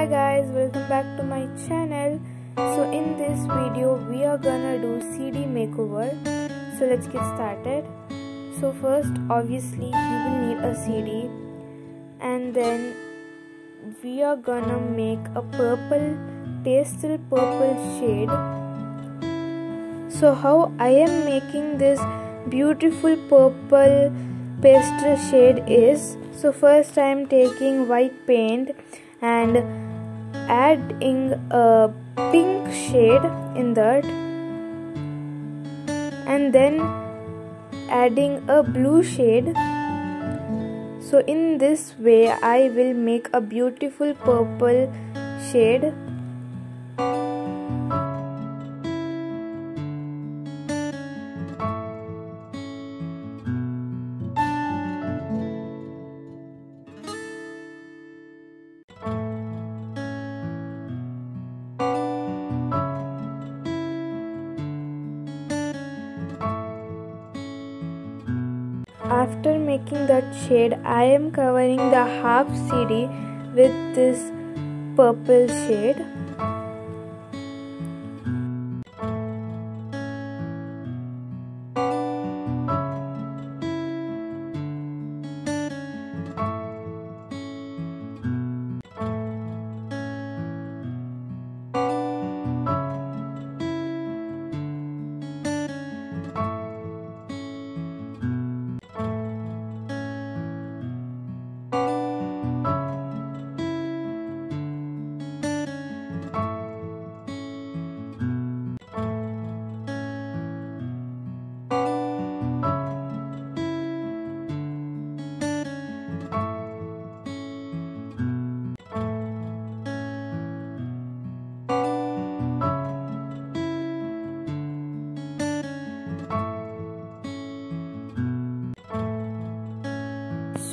hi guys welcome back to my channel. So in this video we are gonna do cd makeover. So let's get started. So first obviously you will need a cd and then we are gonna make a purple pastel purple shade. So how i am making this beautiful purple pastel shade is so first i am taking white paint and adding a pink shade in that. And then adding a blue shade. So in this way I will make a beautiful purple shade After making that shade, I am covering the half CD with this purple shade.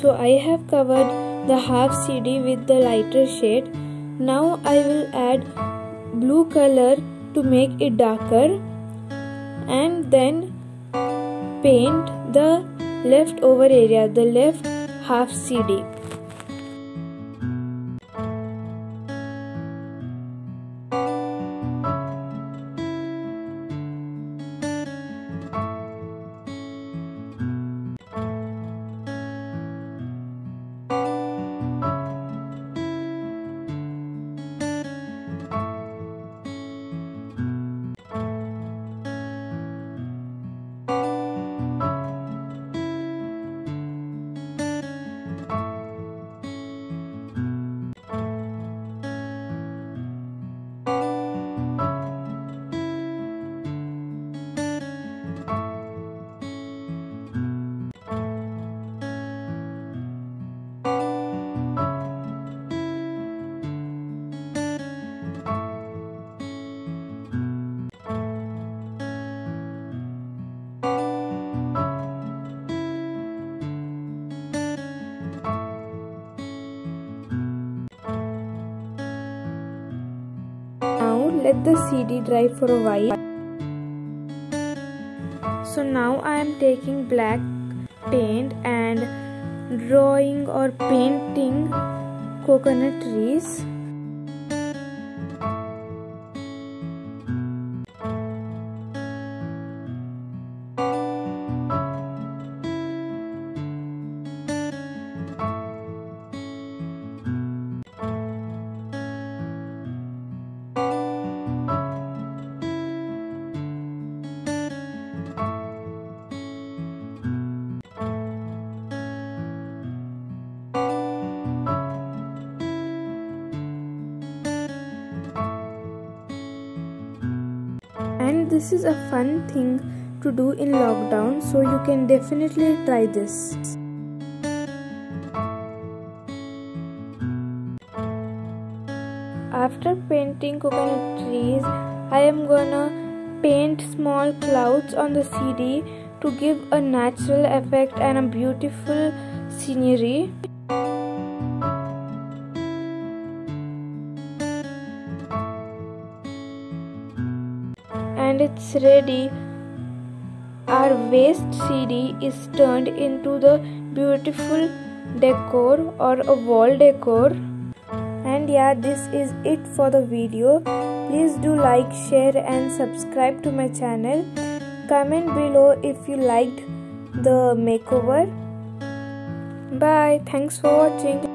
So I have covered the half CD with the lighter shade. Now I will add blue color to make it darker and then paint the leftover area, the left half CD. Let the CD dry for a while. So now I am taking black paint and drawing or painting coconut trees. And this is a fun thing to do in lockdown so you can definitely try this. After painting coconut trees i am gonna paint small clouds on the cd to give a natural effect and a beautiful scenery and it's ready. Our waste CD is turned into the beautiful decor or a wall decor. And yeah this is it for the video. Please do like share and subscribe to my channel. Comment below if you liked the makeover. Bye. Thanks for watching